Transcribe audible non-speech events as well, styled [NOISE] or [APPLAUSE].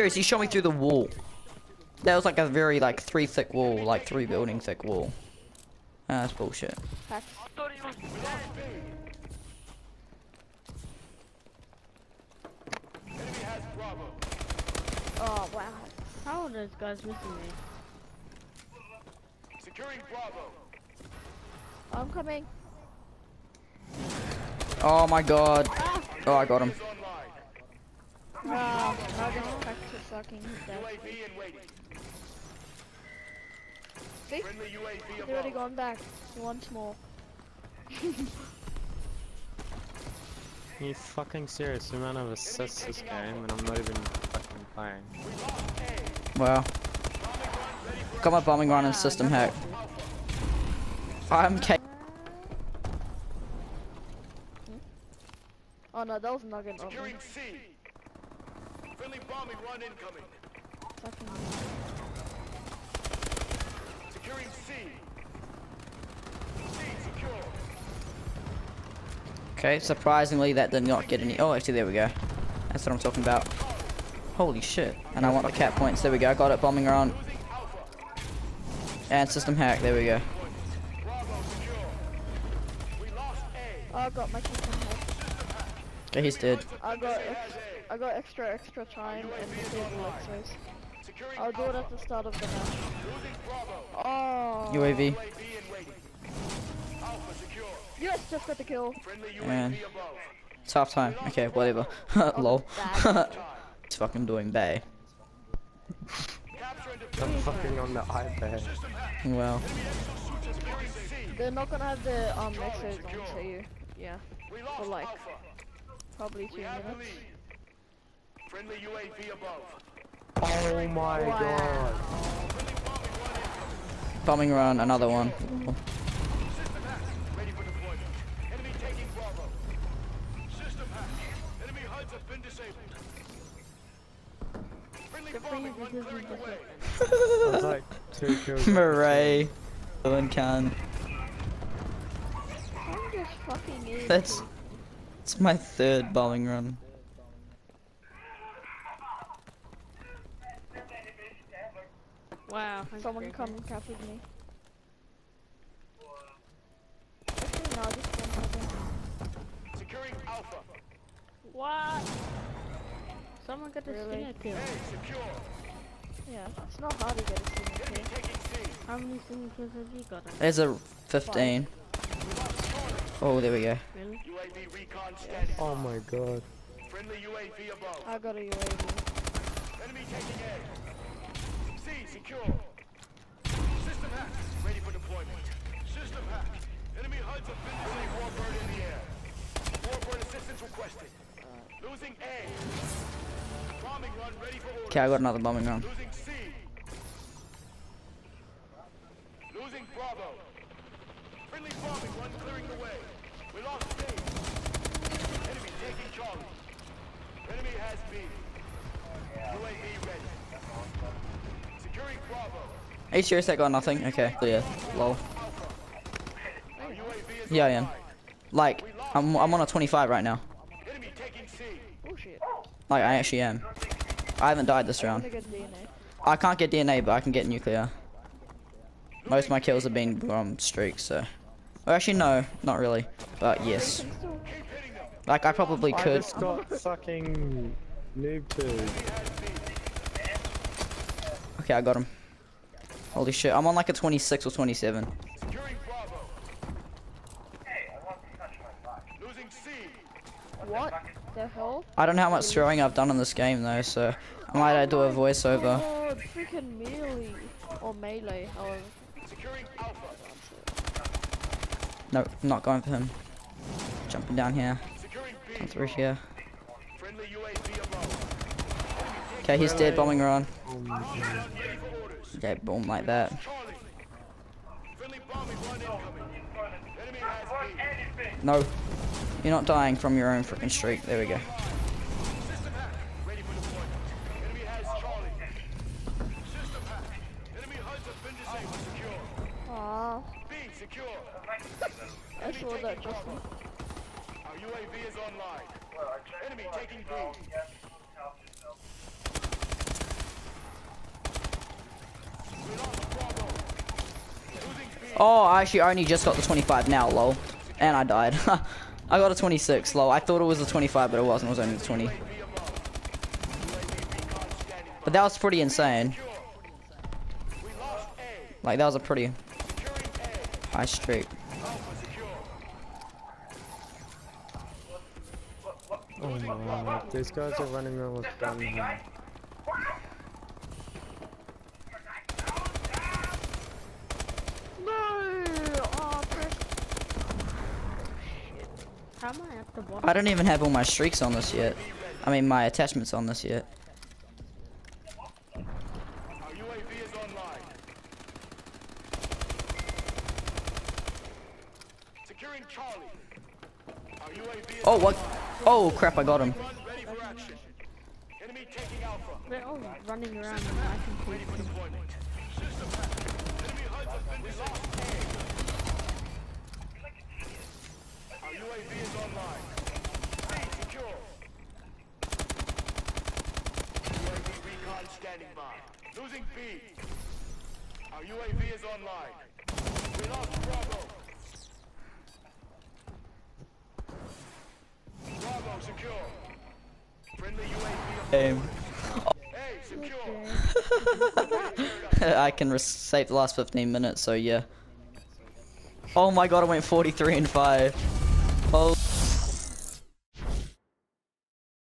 Serious, he shot me through the wall. That was like a very like three thick wall, like three building thick wall. Ah, that's bullshit. Facts. Enemy has Bravo. Oh wow. How are those guys missing me? Securing Bravo. I'm coming. Oh my god. Oh, I got him. Is fucking [LAUGHS] death. UAV in waiting. See? Friendly UAV They've already gone back. Once more. [LAUGHS] Are you fucking serious? The amount of assists this game and I'm not even fucking playing. Wow. Got my bombing run and system hack. I'm K. Hmm? Oh no, that was not of me. Securing C. Friendly bombing run incoming. Fucking Securing C. C secure. Okay, surprisingly that did not get any. Oh, actually, there we go. That's what I'm talking about. Holy shit. And I want the cat points. There we go. I got it. Bombing run. Losing Alpha. And system hack. There we go. Bravo secure. We lost A. Oh, I got my system hack. Okay, he's dead. I got I got extra extra time and disabled X-rays. I'll do it at the start of the match. Oh. UAV. UAV in waiting. Alpha secure. Yes, just got the kill. Man. above. It's half time. Okay, whatever. [LAUGHS] Lol. [LAUGHS] It's fucking doing bay. I'm fucking on the iPad. System. Well. They're not gonna have the um X-rays on, so you, yeah, We lost like, Alpha. Probably two We have the minutes. Friendly UAV above. Oh my Wow. god. Friendly bombing run incoming. Bombing run. Another one. System hack. Ready for deployment. Enemy taking Bravo. System hack. Enemy HUDs have been disabled. Friendly bombing run clearing the way. That's like two kills. Murray. Villain can. I'm just fucking in. That's. It's my third bombing run. Wow. thanks, Someone Griffin. come and cap with me. Actually, no, just one second. Securing Alpha. What? Someone got a Really? stinger kill. A secure. Yeah, it's not hard to get a single Enemy kill. taking How many stinger kills have you got? There's a 15. Oh, there we go. Really? UAV recon standing. Oh my god. Friendly UAV above. I got a UAV. Enemy taking A. C secure. System hack. Ready for deployment. System hack. Enemy HUDs have been disabled. Warbird in the air. Warbird assistance requested. Losing A. Bombing run ready for order. Okay, I got another bombing run. Losing C. Losing Bravo. Friendly bombing run clearing the way. We lost B. Enemy taking Charlie. Enemy has B. UAV ready. Securing Bravo. Are you serious? I got nothing? Okay, clear. Lol. Our Yeah, I am. Like, I'm, I'm on a 25 right now. Enemy taking C. Oh shit. Like, I actually am. I haven't died this round. gonna get DNA. I can't get DNA, but I can get nuclear. Most of my kills have been from streaks, so. Well, actually, no, not really. But yes. Can still- Keep hitting them. Like, I probably I could. just got fucking noob tube. Okay, I got him. Holy shit, I'm on like a 26 or 27. Securing Bravo. Losing C. What the hell? I don't know how much throwing I've done in this game though, so I might uh, do a voiceover. Oh, freaking melee or melee. Oh, Securing Alpha. No, I'm not going for him. Jumping down here, come through here. Above. Uh, okay, he's dead, bombing run. Okay, boom, like that. No, you're not dying from your own freaking streak. There we go. Disabled. Secure. I saw that just. Our UAV is online. Enemy taking B. Oh, I actually only just got the 25 now, lol. And I died. [LAUGHS] I got a 26, lol. I thought it was a 25, but it wasn't. It was only the 20. But that was pretty insane. Like, that was a pretty high streak. Oh my god, these guys are running around with guns. No! Oh, frick. How am I at the bottom? I don't even have all my streaks on this yet. I mean, my attachments on this yet. Our UAV is online. Securing Charlie. Our UAV is Oh, what? Oh, crap, I got him. ready for action. Enemy taking Alpha. They're all running around and I can see Ready for them. deployment. System hack. Enemy HUDs have been disabled. Our UAV is online. C secure. UAV recon standing by. Losing B. Our UAV is online. We lost Bravo. Bravo secure. Friendly UAV. Aim. [LAUGHS] I can recite the last 15 minutes, so yeah. Oh my god, I went 43 and 5. Oh.